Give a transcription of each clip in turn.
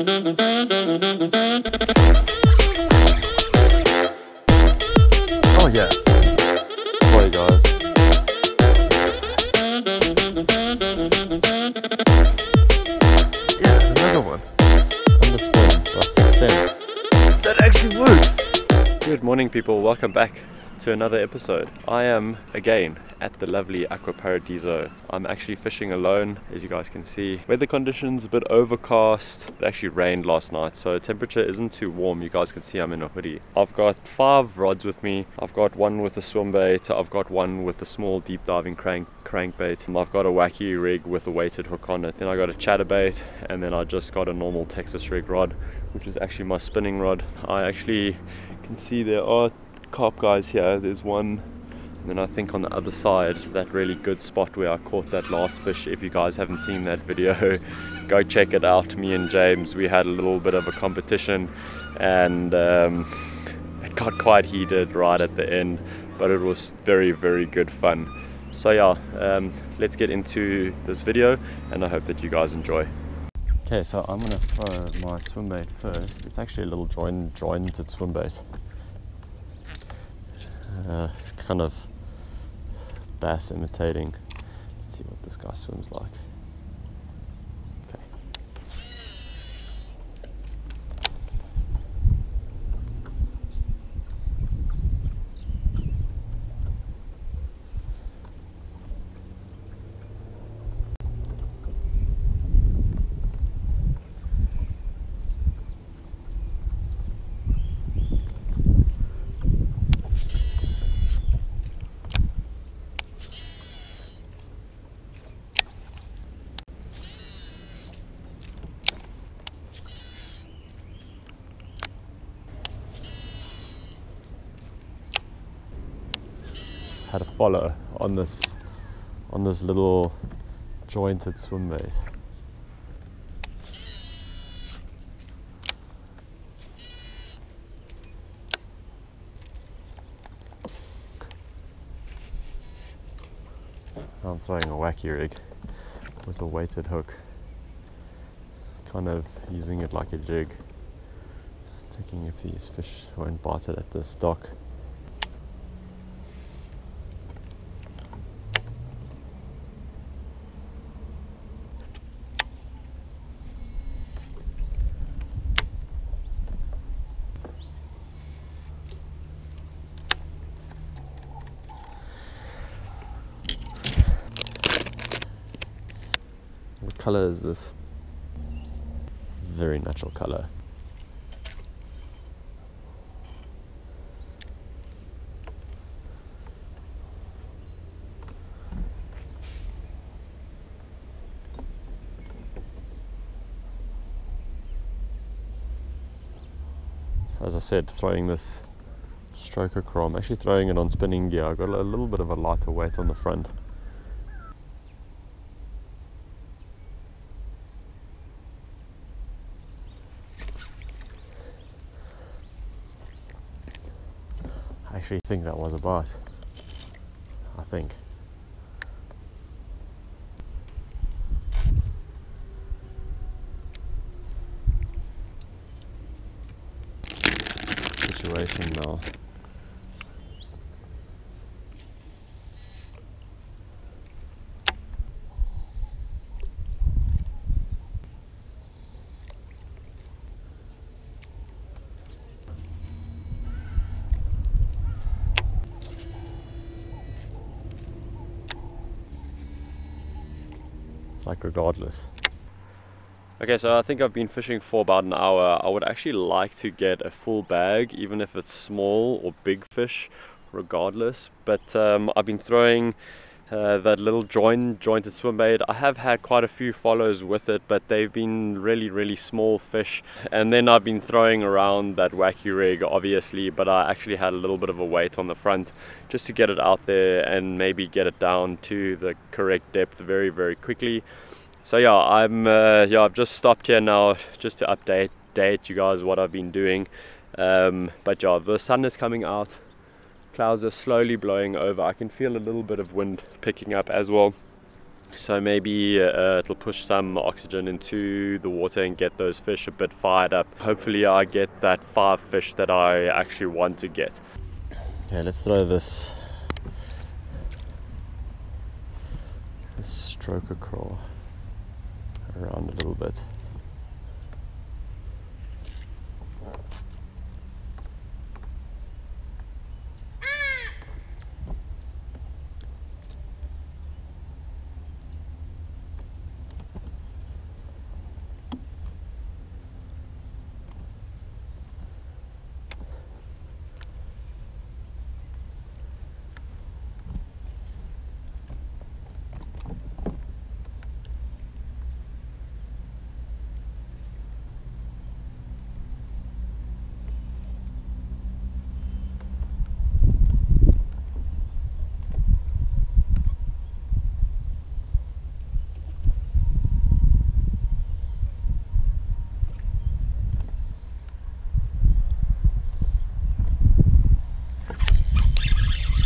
Oh yeah. Guys. Yeah, another one. 6th Sense. That actually works. Good morning people, welcome back to another episode. I am again at the lovely Aqua Paradiso. I'm actually fishing alone, as you guys can see. Weather conditions a bit overcast. It actually rained last night, so temperature isn't too warm. You guys can see I'm in a hoodie. I've got five rods with me. I've got one with a swim bait. I've got one with a small deep diving crank crankbait. And I've got a wacky rig with a weighted hook on it. Then I got a chatterbait, and then I just got a normal Texas rig rod, which is actually my spinning rod. I actually can see there are carp guys here. There's one and then I think on the other side, that really good spot where I caught that last fish. If you guys haven't seen that video, go check it out. Me and James, we had a little bit of a competition and um, it got quite heated right at the end, but it was very, very good fun. So yeah, um, let's get into this video and I hope that you guys enjoy. Okay, so I'm gonna throw my swim bait first. It's actually a little joint, jointed swim bait. Uh, kind of bass imitating. Let's see what this guy swims like. Follow on this on this little jointed swim bait. I'm throwing a wacky rig with a weighted hook, kind of using it like a jig, checking if these fish won't bite it at this dock. Color is this? Very natural color. So as I said, throwing this stroker craw, actually throwing it on spinning gear, I got a little bit of a lighter weight on the front. Actually think that was a bite. I think. Situation now. Regardless. Okay, so I think I've been fishing for about an hour. I would actually like to get a full bag, even if it's small or big fish, regardless. But um, I've been throwing uh, that little joint jointed swim bait. I have had quite a few follows with it, but they've been really, really small fish. And then I've been throwing around that wacky rig, obviously, but I actually had a little bit of a weight on the front just to get it out there and maybe get it down to the correct depth very, very quickly. So yeah, I'm uh, yeah I've just stopped here now just to update date you guys what I've been doing. Um, but yeah, the sun is coming out clouds are slowly blowing over. I can feel a little bit of wind picking up as well. So maybe uh, it'll push some oxygen into the water and get those fish a bit fired up. Hopefully I get that five fish that I actually want to get. Okay, let's throw this, this stroker craw around a little bit.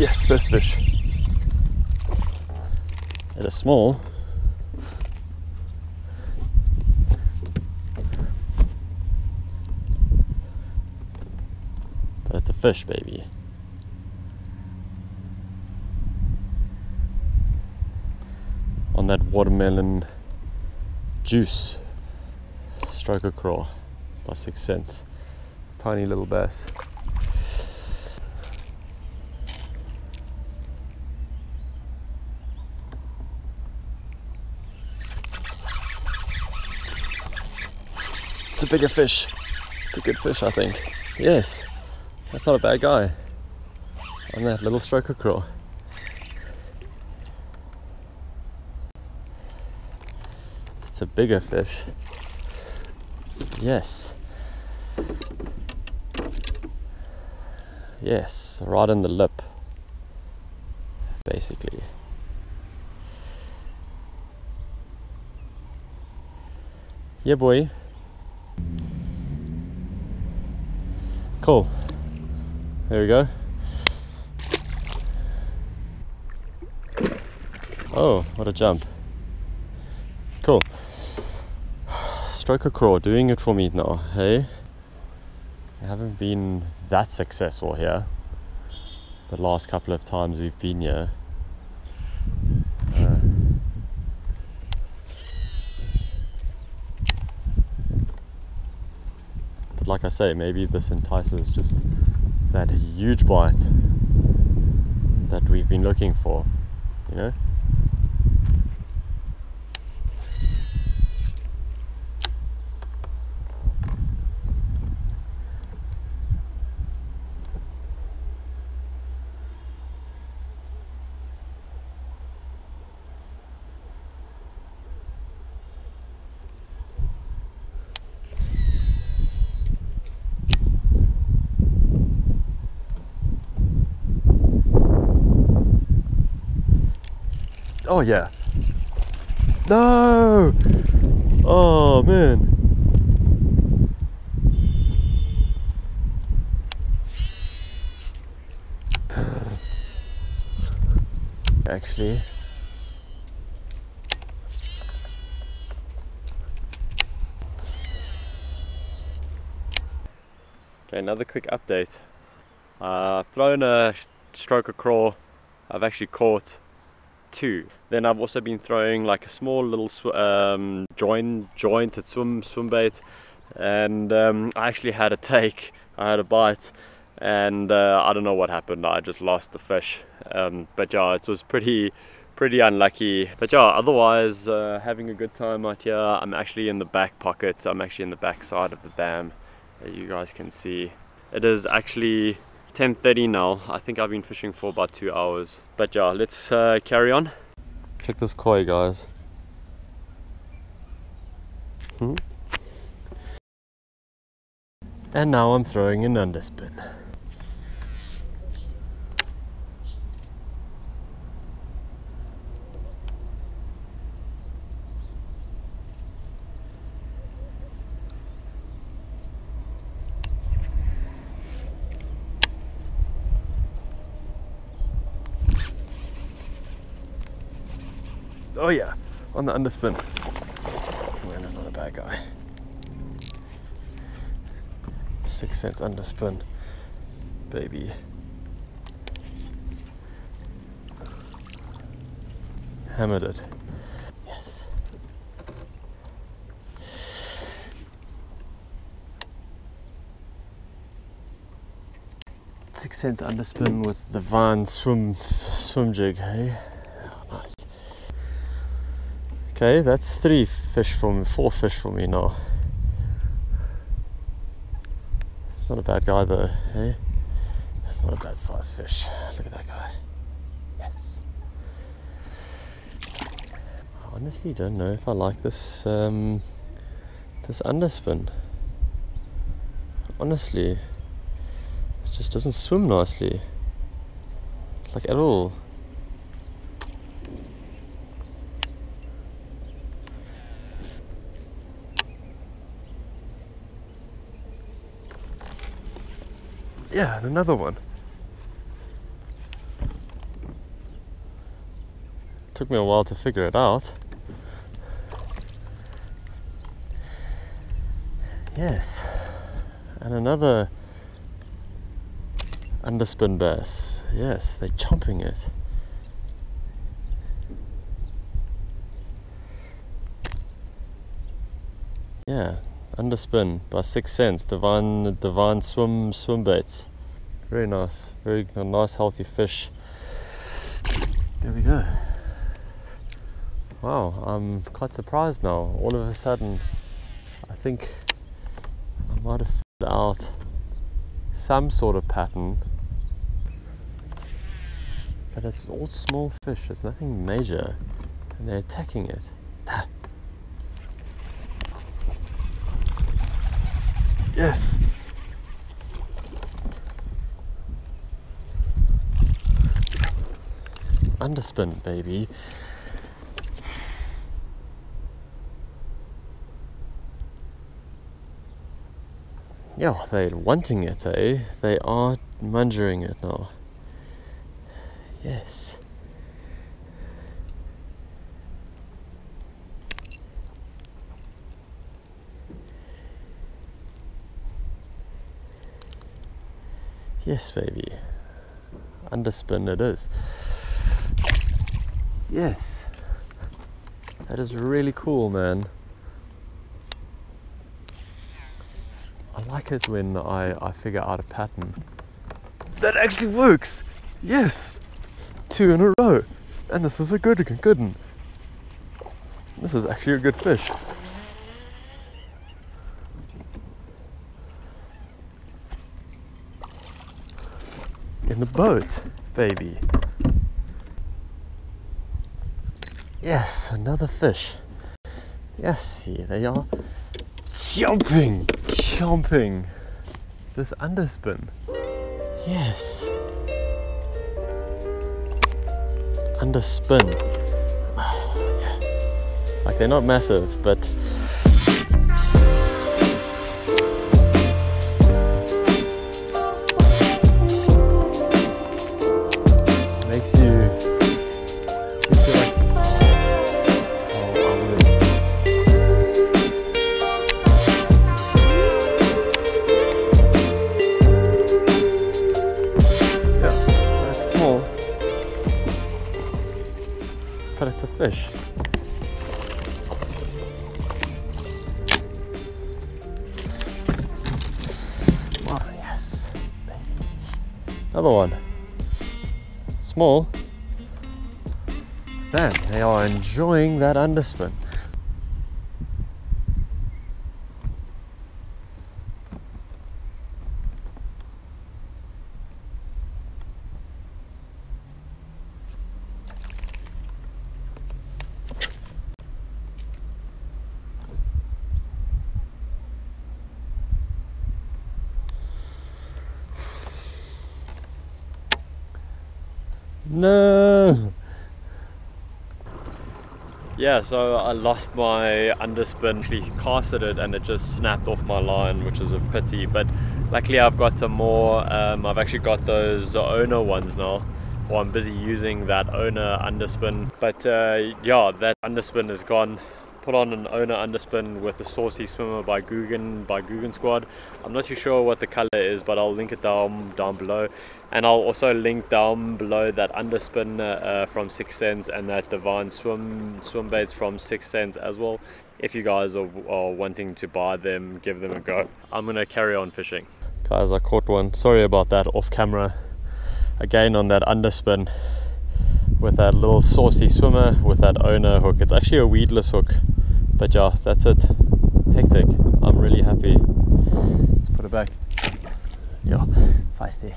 Yes, first fish. It is small. But it's a fish, baby. On that watermelon juice. Stroker craw by 6th Sense. Tiny little bass. It's a bigger fish. It's a good fish, I think. Yes, that's not a bad guy. On that little stroker craw. It's a bigger fish. Yes. Yes, right in the lip, basically. Yeah, boy. Cool. There we go. Oh, what a jump. Cool. Stroker craw, doing it for me now, hey? I haven't been that successful here the last couple of times we've been here. Like I say, maybe this entices just that huge bite that we've been looking for, you know? Oh yeah. No. Oh man. Actually. Okay, another quick update. Uh, I've thrown a stroker craw. I've actually caught two. Then I've also been throwing like a small little um, join jointed swim swim bait, and um, I actually had a take. I had a bite, and uh, I don't know what happened. I just lost the fish. Um, but yeah, it was pretty pretty unlucky. But yeah, otherwise uh, having a good time out here. I'm actually in the back pocket. I'm actually in the back side of the dam. As you guys can see, it is actually 10.30 now. I think I've been fishing for about two hours. But yeah, let's uh, carry on. Check this koi, guys. Hmm? And now I'm throwing an underspin. Oh yeah, on the underspin. Man, that's not a bad guy. 6th Sense underspin, baby. Hammered it. Yes. 6th Sense underspin with the Vine swim swim jig, hey? Oh, nice. Okay, that's three fish for me, four fish for me now. It's not a bad guy though, hey? That's not a bad size fish. Look at that guy. Yes. I honestly don't know if I like this um, this underspin. Honestly, it just doesn't swim nicely, like at all. Yeah, and another one. Took me a while to figure it out. Yes, and another underspin bass. Yes, they're chomping it. Yeah, underspin by 6th Sense. Divine, divine swim swim baits. Very nice, very nice healthy fish. There we go. Wow, I'm quite surprised now. All of a sudden, I think I might have figured out some sort of pattern. But it's all small fish, it's nothing major. And they're attacking it. Yes. Underspin, baby. Yeah, they're wanting it, eh? They are mungering it now. Yes. Yes, baby. Underspin it is. Yes. That is really cool, man. I like it when I, I figure out a pattern. That actually works! Yes! Two in a row. And this is a good, good one. This is actually a good fish. Boat, baby. Yes, another fish. Yes, here they are. Jumping, jumping. This underspin. Yes. Underspin. Oh, yeah. Like they're not massive, but but Small. Man, they are enjoying that underspin. No. Yeah, so I lost my underspin, actually casted it and it just snapped off my line, which is a pity. But luckily I've got some more, um, I've actually got those owner ones now. or I'm busy using that owner underspin. But uh, yeah, that underspin is gone put on an owner underspin with a saucy swimmer by Googan by Googan Squad. I'm not too sure what the color is, but I'll link it down down below, and I'll also link down below that underspin uh, from 6th Sense and that Divine swim swim baits from 6th Sense as well. If you guys are, are wanting to buy them, give them a go. I'm gonna carry on fishing. Guys, I caught one. Sorry about that off camera. Again on that underspin with that little saucy swimmer with that owner hook. It's actually a weedless hook, but yeah, that's it. Hectic. I'm really happy. Let's put it back. Yeah, feisty.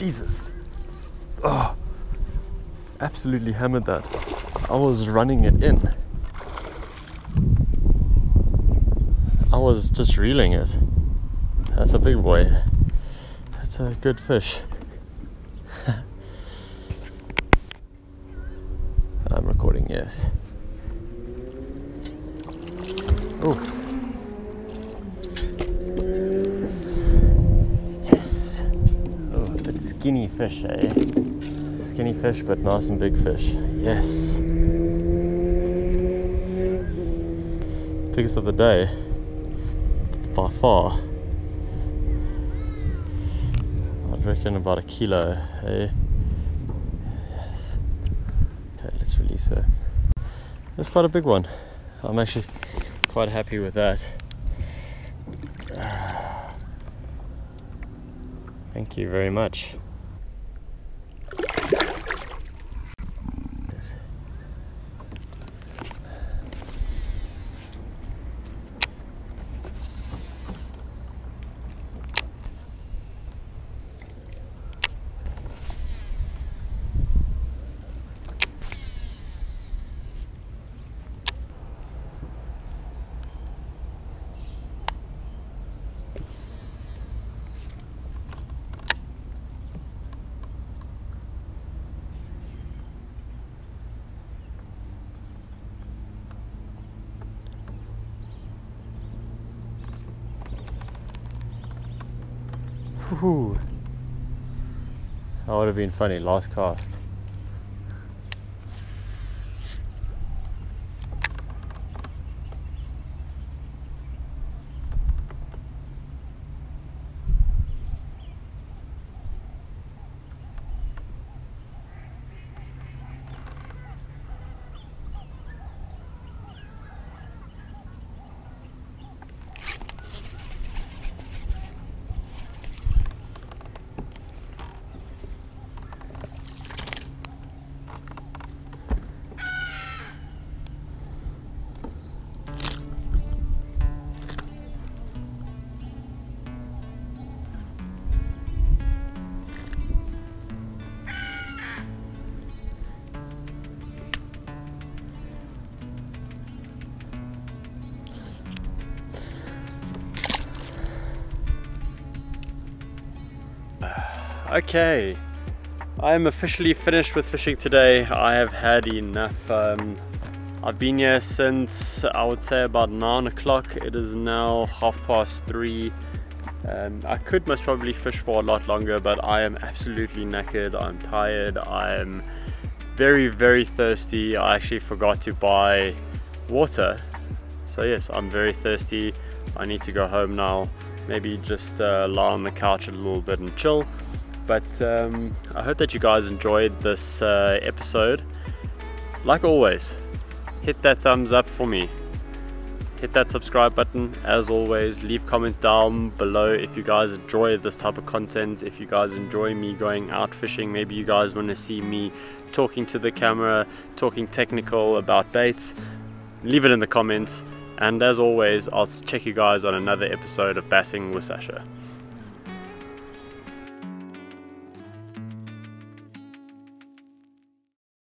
Jesus. Oh, absolutely hammered that. I was running it in. I was just reeling it. That's a big boy. That's a good fish. I'm recording, yes. Oh. Fish, eh? Skinny fish, but nice and big fish. Yes. Biggest of the day, by far. I'd reckon about a kilo, eh? Yes. Okay, let's release her. That's quite a big one. I'm actually quite happy with that. Thank you very much. That would have been funny, last cast. Okay, I am officially finished with fishing today. I have had enough. Um, I've been here since I would say about 9 o'clock. It is now half past 3. Um, I could most probably fish for a lot longer, but I am absolutely knackered. I'm tired. I am very, very thirsty. I actually forgot to buy water. So yes, I'm very thirsty. I need to go home now. Maybe just uh, lie on the couch a little bit and chill. But um, I hope that you guys enjoyed this uh, episode. Like always, hit that thumbs up for me. Hit that subscribe button as always. Leave comments down below if you guys enjoy this type of content. If you guys enjoy me going out fishing, maybe you guys want to see me talking to the camera, talking technical about baits. Leave it in the comments. And as always, I'll check you guys on another episode of Bassing with Sascha.